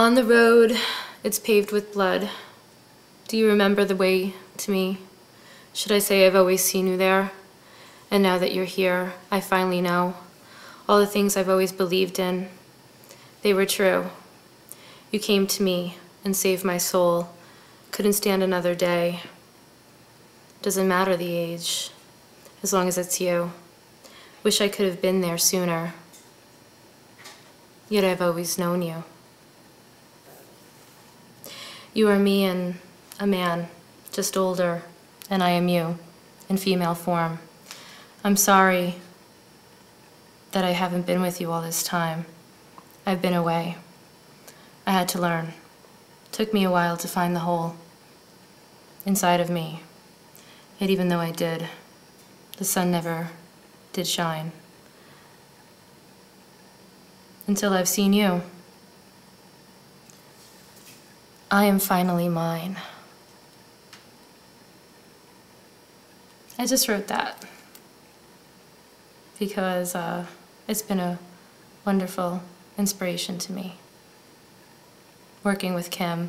On the road, it's paved with blood. Do you remember the way to me? Should I say I've always seen you there? And now that you're here, I finally know. All the things I've always believed in, they were true. You came to me and saved my soul. Couldn't stand another day. Doesn't matter the age, as long as it's you. Wish I could have been there sooner. Yet I've always known you. You are me and a man, just older, and I am you, in female form. I'm sorry that I haven't been with you all this time. I've been away. I had to learn. Took me a while to find the hole inside of me. Yet even though I did, the sun never did shine. Until I've seen you. I am finally mine. I just wrote that because uh, it's been a wonderful inspiration to me working with Kim.